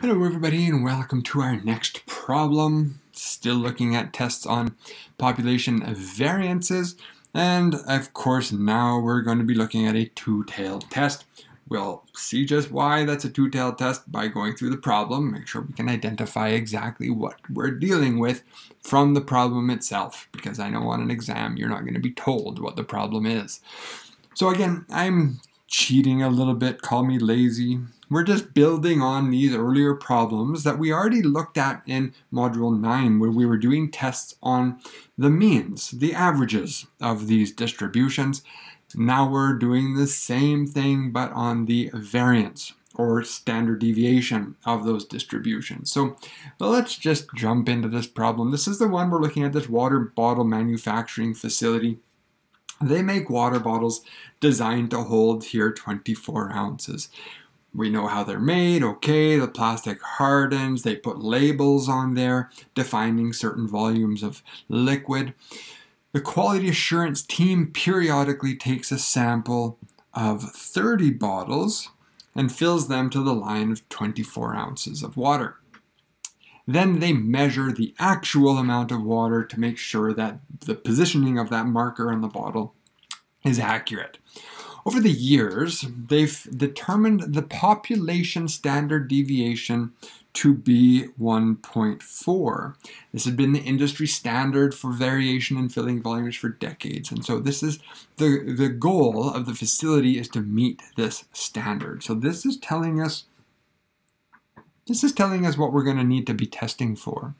Hello everybody and welcome to our next problem. Still looking at tests on population variances and of course now we're going to be looking at a two-tailed test. We'll see just why that's a two-tailed test by going through the problem, make sure we can identify exactly what we're dealing with from the problem itself because I know on an exam you're not going to be told what the problem is. So again, I'm cheating a little bit, call me lazy. We're just building on these earlier problems that we already looked at in Module 9 where we were doing tests on the means, the averages of these distributions. Now we're doing the same thing but on the variance or standard deviation of those distributions. So let's just jump into this problem. This is the one we're looking at this water bottle manufacturing facility. They make water bottles designed to hold here 24 ounces. We know how they're made, okay, the plastic hardens, they put labels on there defining certain volumes of liquid. The quality assurance team periodically takes a sample of 30 bottles and fills them to the line of 24 ounces of water. Then they measure the actual amount of water to make sure that the positioning of that marker on the bottle is accurate. Over the years, they've determined the population standard deviation to be 1.4. This has been the industry standard for variation in filling volumes for decades. And so this is the, the goal of the facility is to meet this standard. So this is telling us this is telling us what we're going to need to be testing for.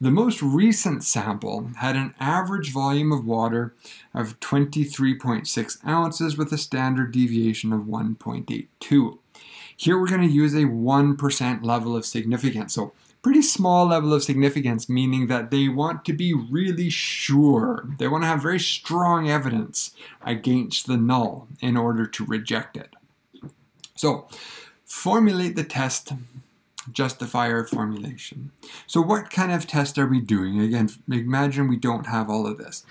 The most recent sample had an average volume of water of 23.6 ounces with a standard deviation of 1.82. Here we're going to use a 1% level of significance. So pretty small level of significance, meaning that they want to be really sure. They want to have very strong evidence against the null in order to reject it. So formulate the test justifier formulation. So what kind of test are we doing? Again, imagine we don't have all of this.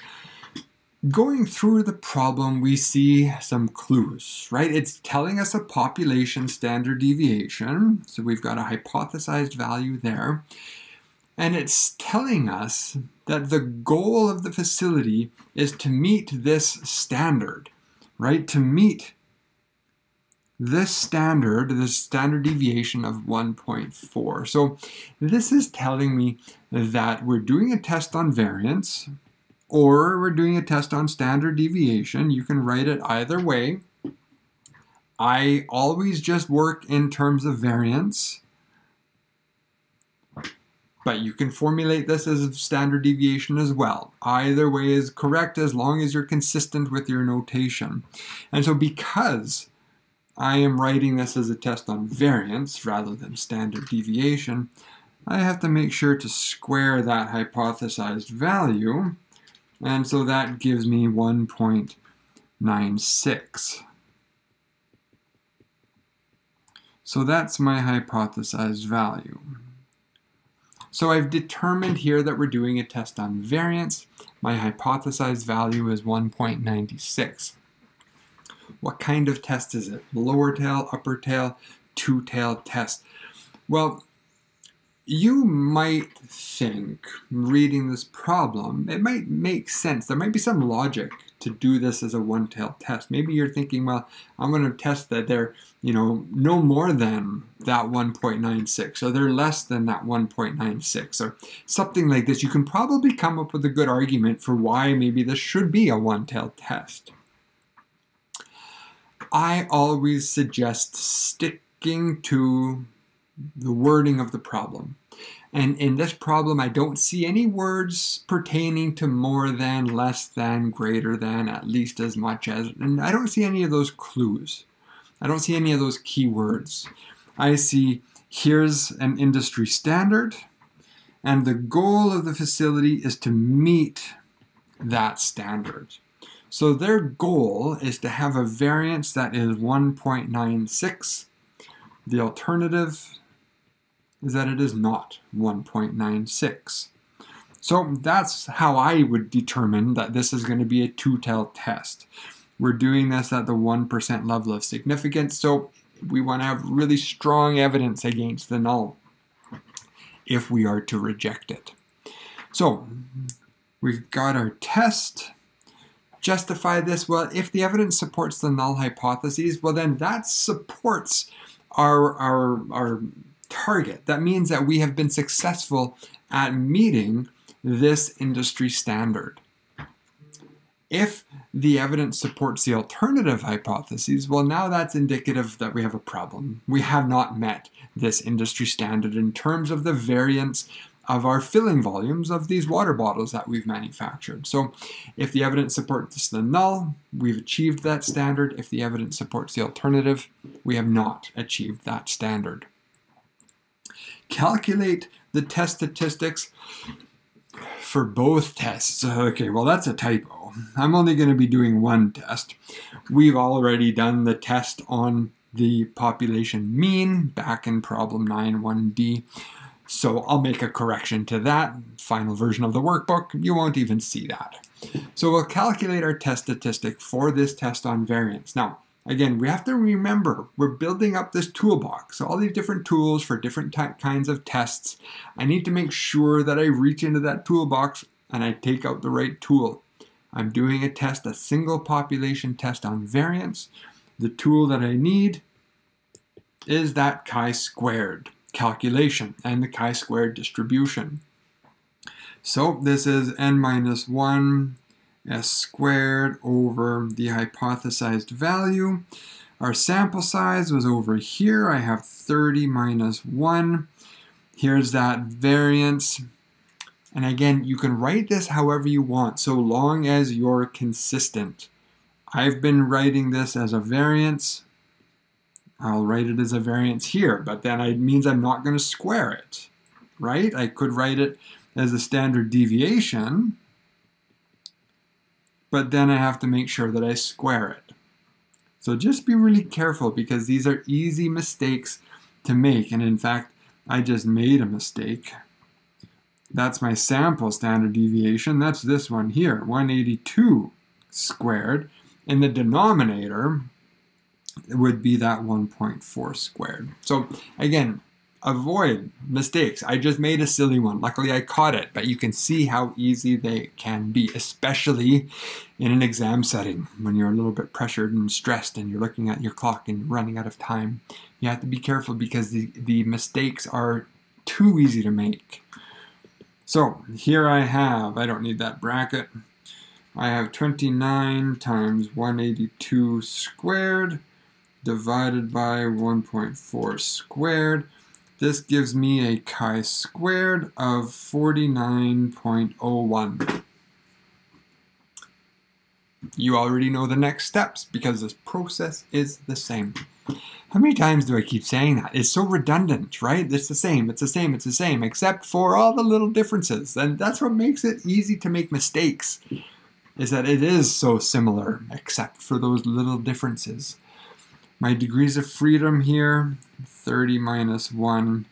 Going through the problem, we see some clues, right? It's telling us a population standard deviation. So we've got a hypothesized value there. And it's telling us that the goal of the facility is to meet this standard, right? To meet this standard, this standard deviation of 1.4. So this is telling me that we're doing a test on variance or we're doing a test on standard deviation. You can write it either way. I always just work in terms of variance. But you can formulate this as a standard deviation as well. Either way is correct as long as you're consistent with your notation. And so because I am writing this as a test on variance rather than standard deviation, I have to make sure to square that hypothesized value, and so that gives me 1.96. So that's my hypothesized value. So I've determined here that we're doing a test on variance. My hypothesized value is 1.96. What kind of test is it? Lower tail, upper tail, two-tail test? Well, you might think, reading this problem, it might make sense. There might be some logic to do this as a one-tailed test. Maybe you're thinking, well, I'm going to test that they're, you know, no more than that 1.96, or they're less than that 1.96, or something like this. You can probably come up with a good argument for why maybe this should be a one-tailed test. I always suggest sticking to the wording of the problem. And in this problem, I don't see any words pertaining to more than, less than, greater than, at least as much as, and I don't see any of those clues. I don't see any of those keywords. I see here's an industry standard, and the goal of the facility is to meet that standard. So their goal is to have a variance that is 1.96. The alternative is that it is not 1.96. So that's how I would determine that this is going to be a two-tailed test. We're doing this at the 1% level of significance, so we want to have really strong evidence against the null. if we are to reject it. So we've got our test. Justify this, well, if the evidence supports the null hypotheses, well then that supports our, our, our target. That means that we have been successful at meeting this industry standard. If the evidence supports the alternative hypotheses, well, now that's indicative that we have a problem. We have not met this industry standard in terms of the variance of our filling volumes of these water bottles that we've manufactured. So if the evidence supports the null, we've achieved that standard. If the evidence supports the alternative, we have not achieved that standard. Calculate the test statistics for both tests. Okay, well that's a typo. I'm only going to be doing one test. We've already done the test on the population mean back in problem 9 1D. So I'll make a correction to that final version of the workbook. You won't even see that. So we'll calculate our test statistic for this test on variance. Now, again, we have to remember we're building up this toolbox. So all these different tools for different kinds of tests. I need to make sure that I reach into that toolbox and I take out the right tool. I'm doing a test, a single population test on variance. The tool that I need is that chi-squared calculation and the chi-squared distribution. So this is n minus 1 s squared over the hypothesized value. Our sample size was over here. I have 30 minus 1. Here's that variance. And again, you can write this however you want, so long as you're consistent. I've been writing this as a variance. I'll write it as a variance here, but then it means I'm not going to square it, right? I could write it as a standard deviation, but then I have to make sure that I square it. So just be really careful because these are easy mistakes to make. And in fact, I just made a mistake. That's my sample standard deviation. That's this one here, 182 squared. In the denominator, would be that 1.4 squared. So again, avoid mistakes. I just made a silly one. Luckily I caught it, but you can see how easy they can be, especially in an exam setting when you're a little bit pressured and stressed and you're looking at your clock and running out of time. You have to be careful because the, the mistakes are too easy to make. So here I have, I don't need that bracket, I have 29 times 182 squared divided by 1.4 squared. This gives me a chi-squared of 49.01. You already know the next steps because this process is the same. How many times do I keep saying that? It's so redundant, right? It's the same, it's the same, it's the same, except for all the little differences. And that's what makes it easy to make mistakes, is that it is so similar, except for those little differences. My degrees of freedom here, 30 minus 1,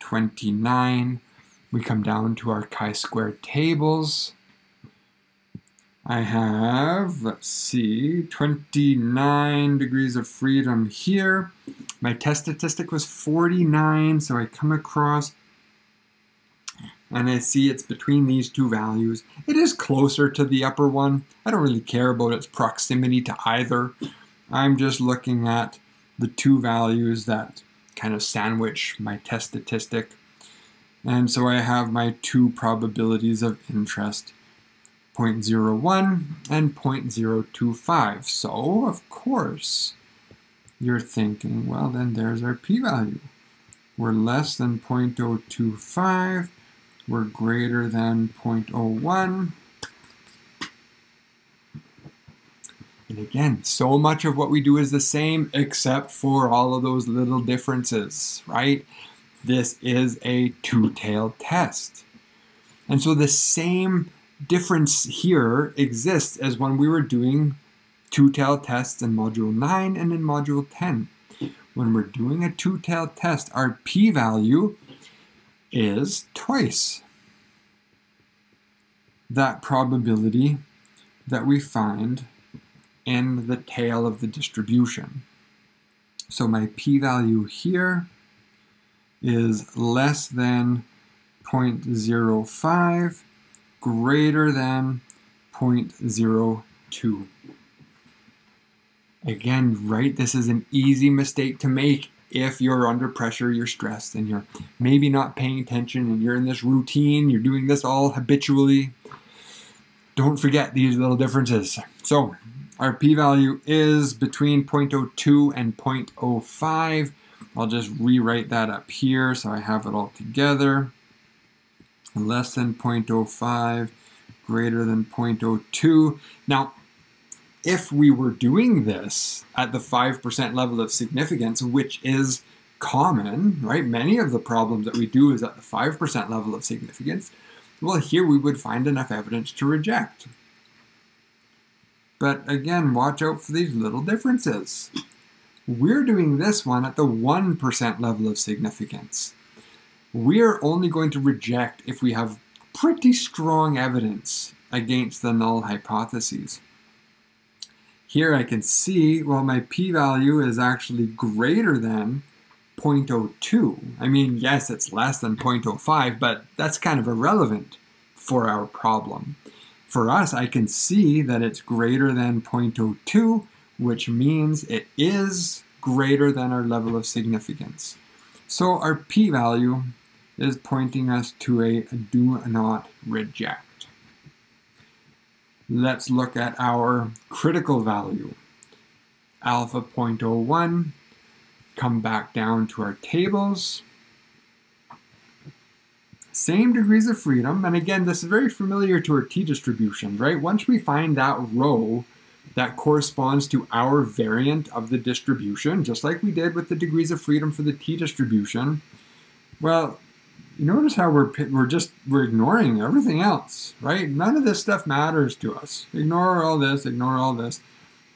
29. We come down to our chi-square tables. I have, let's see, 29 degrees of freedom here. My test statistic was 49, so I come across and I see it's between these two values. It is closer to the upper one. I don't really care about its proximity to either. I'm just looking at the two values that kind of sandwich my test statistic. And so I have my two probabilities of interest, 0.01 and 0.025. So, of course, you're thinking, well, then there's our p-value. We're less than 0.025, we're greater than 0.01, And again, so much of what we do is the same except for all of those little differences, right? This is a two-tailed test. And so the same difference here exists as when we were doing two-tailed tests in Module 9 and in Module 10. When we're doing a two-tailed test, our p-value is twice that probability that we find and the tail of the distribution. So my p-value here is less than 0.05 greater than 0.02. Again, right, this is an easy mistake to make if you're under pressure, you're stressed, and you're maybe not paying attention, and you're in this routine, you're doing this all habitually. Don't forget these little differences. So, our p-value is between 0.02 and 0.05. I'll just rewrite that up here so I have it all together. Less than 0.05, greater than 0.02. Now, if we were doing this at the 5% level of significance, which is common, right? Many of the problems that we do is at the 5% level of significance. Well, here we would find enough evidence to reject. But again, watch out for these little differences. We're doing this one at the 1% level of significance. We're only going to reject if we have pretty strong evidence against the null hypotheses. Here I can see, well, my p-value is actually greater than 0.02. I mean, yes, it's less than 0.05, but that's kind of irrelevant for our problem. For us, I can see that it's greater than 0.02, which means it is greater than our level of significance. So our p-value is pointing us to a do not reject. Let's look at our critical value. Alpha 0.01, come back down to our tables. Same degrees of freedom, and again, this is very familiar to our t-distribution, right? Once we find that row that corresponds to our variant of the distribution, just like we did with the degrees of freedom for the t-distribution, well, you notice how we're we're just we're ignoring everything else, right? None of this stuff matters to us. Ignore all this, ignore all this.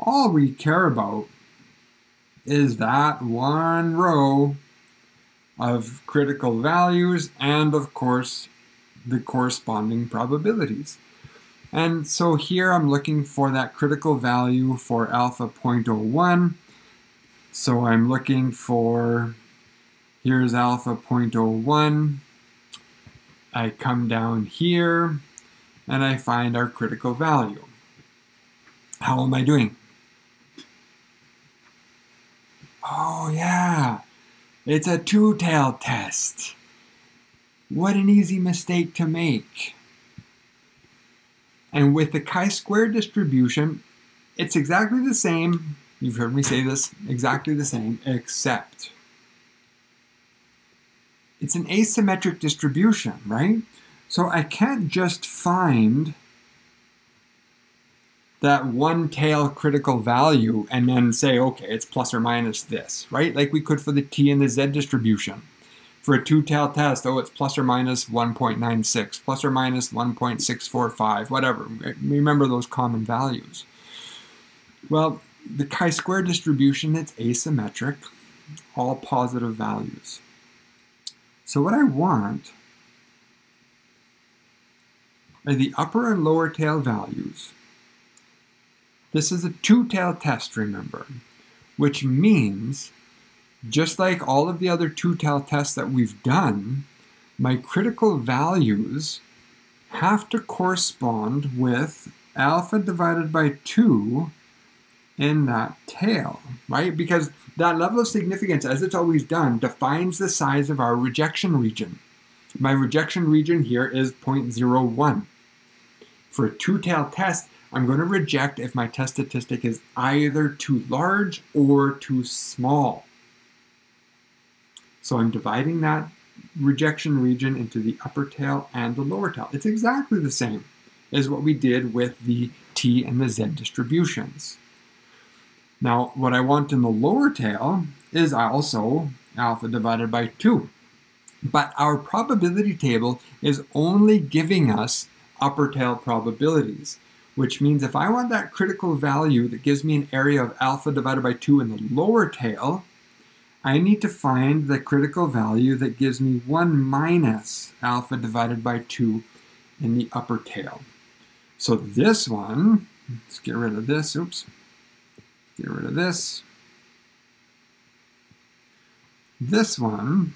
All we care about is that one row of critical values and of course the corresponding probabilities. And so here I'm looking for that critical value for alpha 0.01. So I'm looking for, here's alpha 0.01 I come down here and I find our critical value. How am I doing? Oh yeah, it's a two-tailed test. What an easy mistake to make. And with the chi-square distribution, it's exactly the same. You've heard me say this, exactly the same, except it's an asymmetric distribution, right? So I can't just find that one tail critical value and then say, okay, it's plus or minus this, right? Like we could for the t and the z distribution. For a two-tail test, oh, it's plus or minus 1.96, plus or minus 1.645, whatever. Remember those common values. Well, the chi-square distribution, it's asymmetric, all positive values. So what I want are the upper and lower tail values. This is a two-tailed test, remember, which means just like all of the other two-tailed tests that we've done, my critical values have to correspond with alpha divided by 2 in that tail, right? Because that level of significance, as it's always done, defines the size of our rejection region. My rejection region here is 0.01. For a two-tailed test, I'm going to reject if my test statistic is either too large or too small. So I'm dividing that rejection region into the upper tail and the lower tail. It's exactly the same as what we did with the t and the z distributions. Now, what I want in the lower tail is also alpha divided by 2. But our probability table is only giving us upper tail probabilities, which means if I want that critical value that gives me an area of alpha divided by 2 in the lower tail, I need to find the critical value that gives me 1 minus alpha divided by 2 in the upper tail. So this one, let's get rid of this, oops, Get rid of this. This one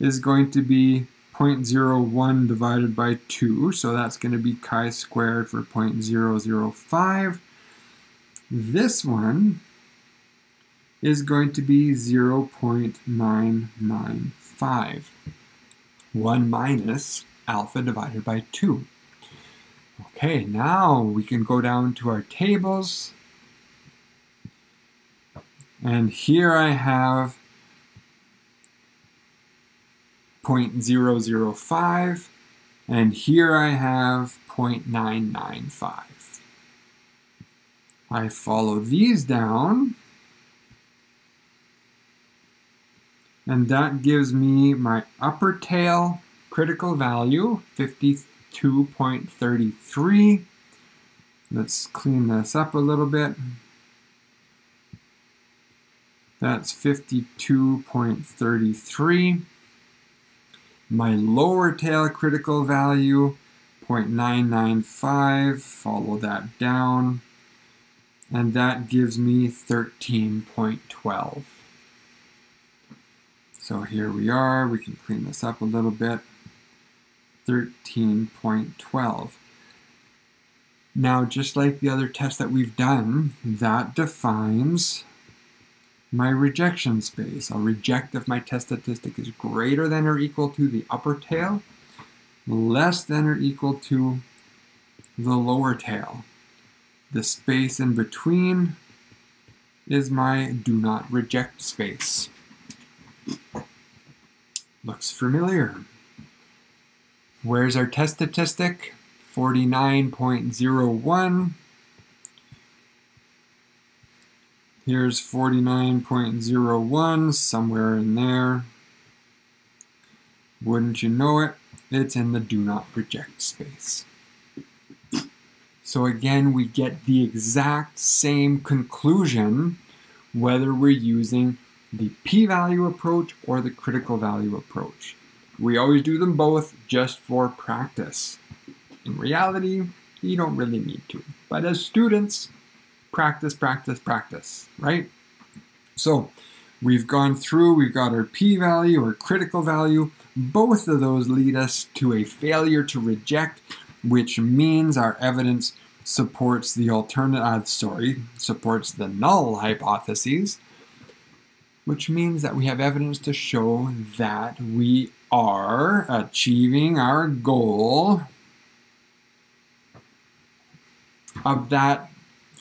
is going to be 0.01 divided by 2, so that's going to be chi squared for 0.005. This one is going to be 0.995. 1 minus alpha divided by 2. Okay, now we can go down to our tables. And here I have 0.005, and here I have 0.995. I follow these down, and that gives me my upper tail critical value, 52.33. Let's clean this up a little bit. That's 52.33. My lower tail critical value, 0.995, follow that down, and that gives me 13.12. So here we are, we can clean this up a little bit, 13.12. Now, just like the other test that we've done, that defines my rejection space. I'll reject if my test statistic is greater than or equal to the upper tail, less than or equal to the lower tail. The space in between is my do not reject space. Looks familiar. Where's our test statistic? 49.01 Here's 49.01, somewhere in there. Wouldn't you know it, it's in the do not reject space. So again, we get the exact same conclusion whether we're using the p-value approach or the critical value approach. We always do them both just for practice. In reality, you don't really need to. But as students, practice, practice, practice, right? So we've gone through, we've got our p-value or critical value. Both of those lead us to a failure to reject, which means our evidence supports the alternate, uh, sorry, supports the null hypotheses, which means that we have evidence to show that we are achieving our goal of that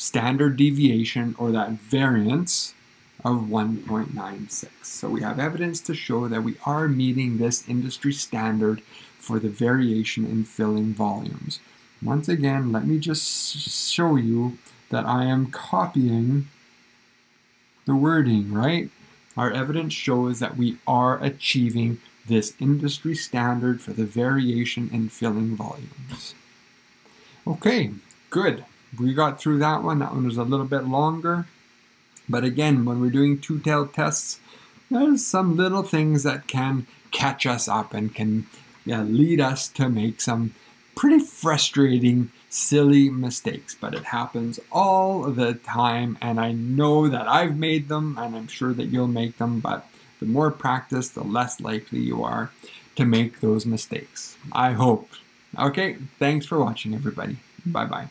standard deviation or that variance of 1.96. So we have evidence to show that we are meeting this industry standard for the variation in filling volumes. Once again, let me just show you that I am copying the wording, right? Our evidence shows that we are achieving this industry standard for the variation in filling volumes. Okay, good we got through that one. That one was a little bit longer. But again, when we're doing two-tailed tests, there's some little things that can catch us up and can yeah, lead us to make some pretty frustrating, silly mistakes. But it happens all the time, and I know that I've made them, and I'm sure that you'll make them, but the more practice, the less likely you are to make those mistakes. I hope. Okay, thanks for watching, everybody. Bye-bye.